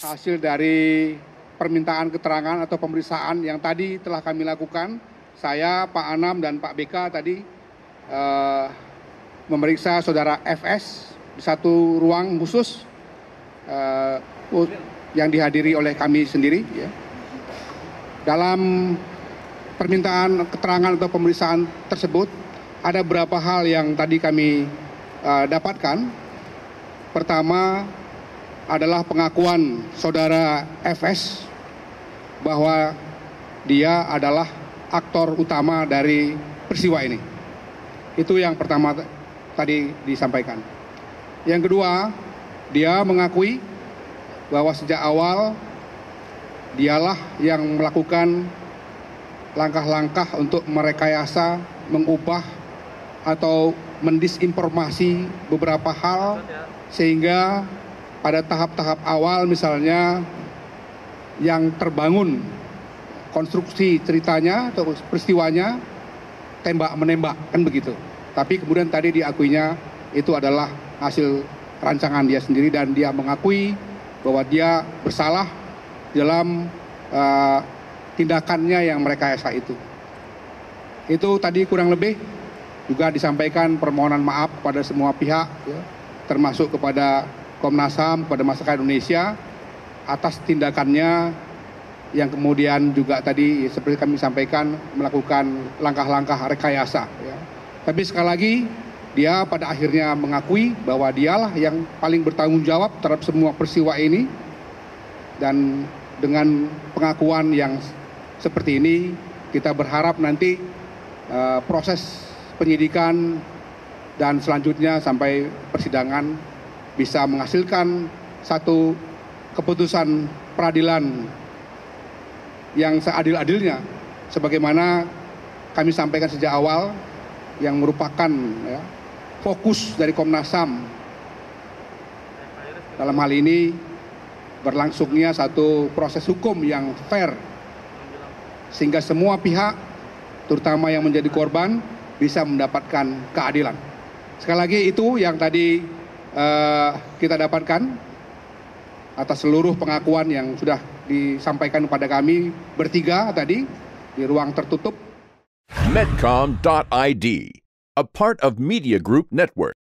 hasil dari permintaan keterangan atau pemeriksaan yang tadi telah kami lakukan. Saya, Pak Anam, dan Pak BK tadi eh, memeriksa saudara FS di satu ruang khusus eh, yang dihadiri oleh kami sendiri. Ya. Dalam permintaan keterangan atau pemeriksaan tersebut ada beberapa hal yang tadi kami uh, dapatkan. Pertama adalah pengakuan saudara FS bahwa dia adalah aktor utama dari peristiwa ini. Itu yang pertama tadi disampaikan. Yang kedua, dia mengakui bahwa sejak awal dialah yang melakukan langkah-langkah untuk merekayasa, mengubah atau mendisinformasi beberapa hal sehingga pada tahap-tahap awal misalnya yang terbangun konstruksi ceritanya atau peristiwanya tembak menembak kan begitu. Tapi kemudian tadi diakuinya itu adalah hasil rancangan dia sendiri dan dia mengakui bahwa dia bersalah dalam uh, tindakannya yang mereka esa itu. Itu tadi kurang lebih juga disampaikan permohonan maaf kepada semua pihak, ya, termasuk kepada Komnas HAM, kepada masyarakat Indonesia atas tindakannya yang kemudian juga tadi seperti kami sampaikan melakukan langkah-langkah rekayasa. Ya. Tapi sekali lagi dia pada akhirnya mengakui bahwa dialah yang paling bertanggung jawab terhadap semua peristiwa ini dan dengan pengakuan yang seperti ini kita berharap nanti uh, proses penyidikan dan selanjutnya sampai persidangan bisa menghasilkan satu keputusan peradilan yang seadil-adilnya sebagaimana kami sampaikan sejak awal yang merupakan ya, fokus dari Komnas HAM dalam hal ini berlangsungnya satu proses hukum yang fair sehingga semua pihak terutama yang menjadi korban bisa mendapatkan keadilan. Sekali lagi itu yang tadi kita dapatkan atas seluruh pengakuan yang sudah disampaikan kepada kami bertiga tadi di ruang tertutup. Medcom.id, a part of Media Group Network.